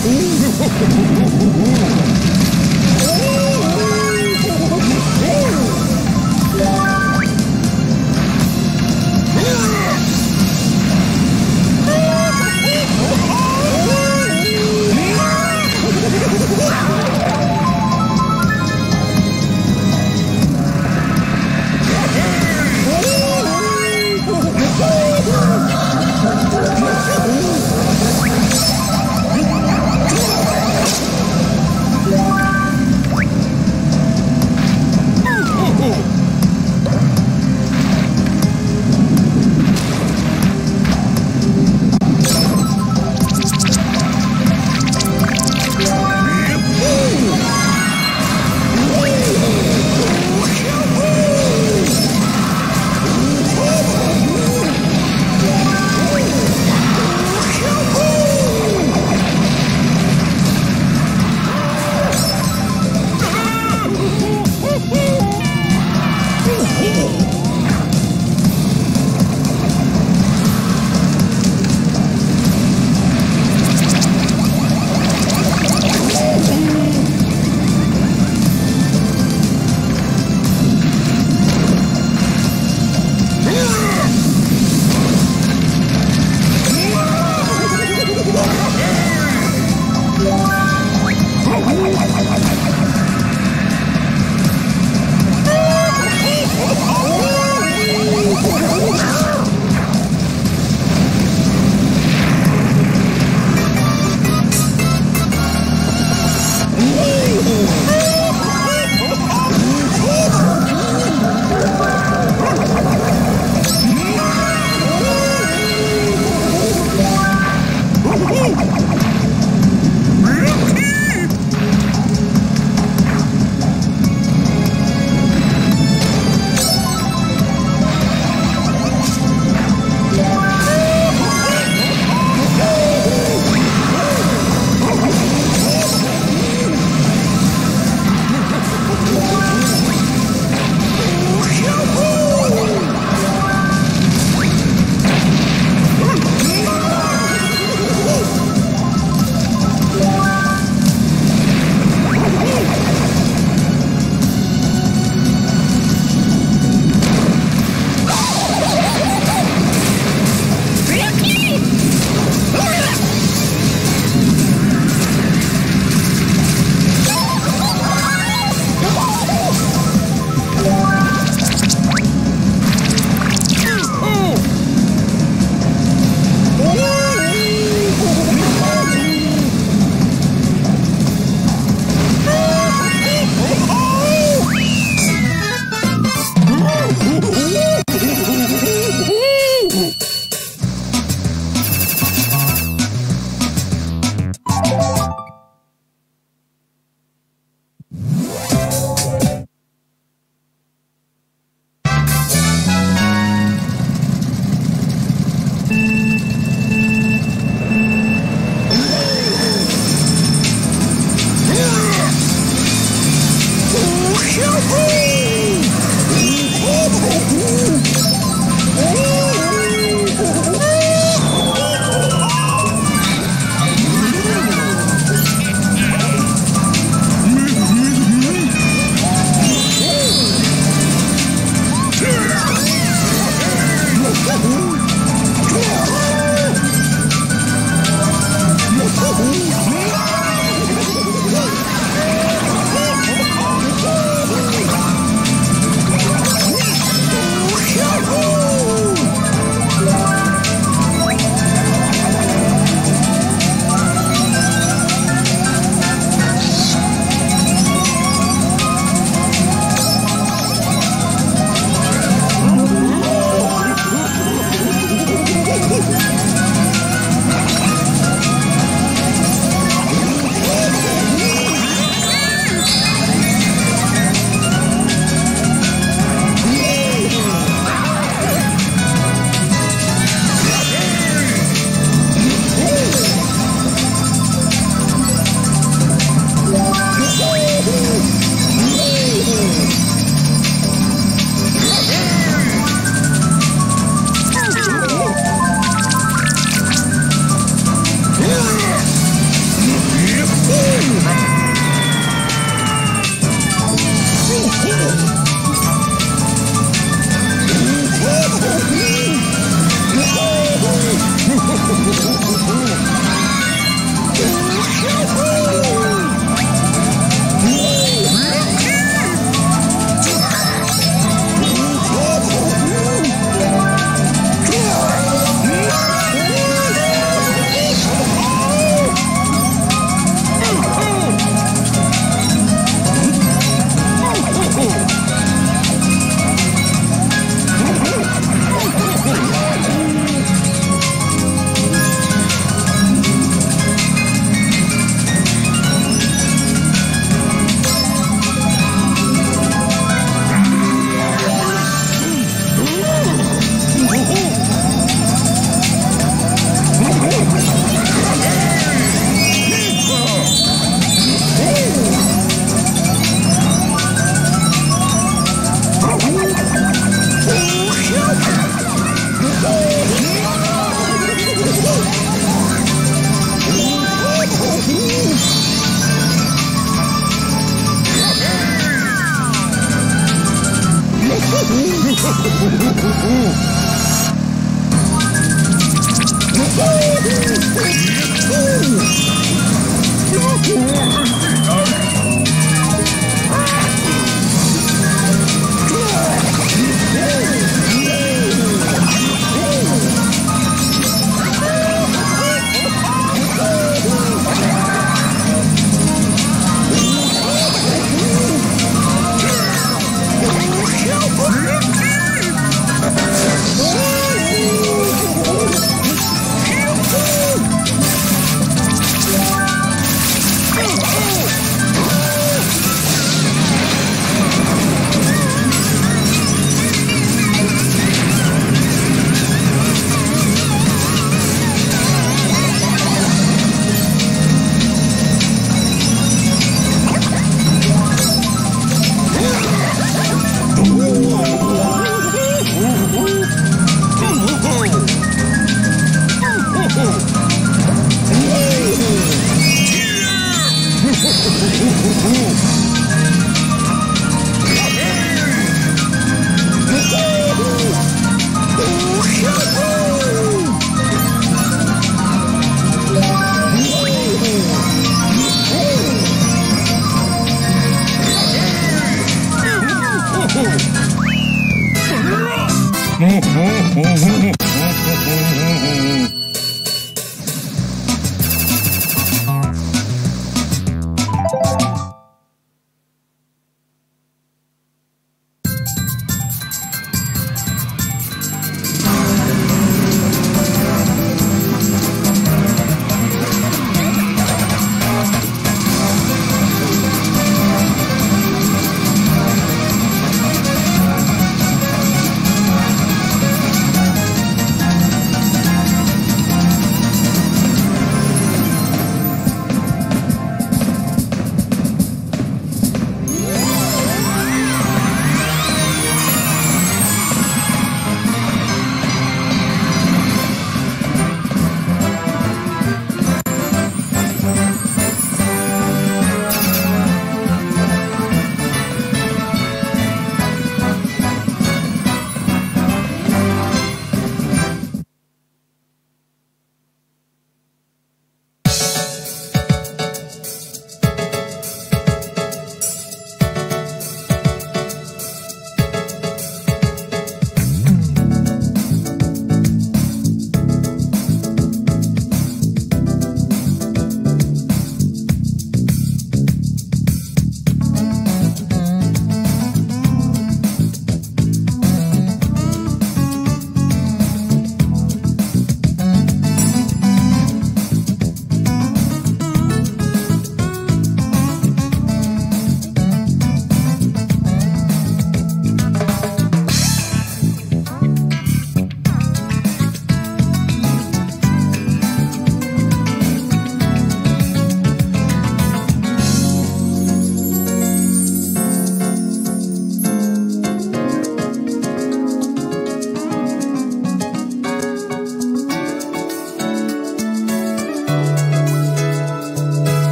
Ouh.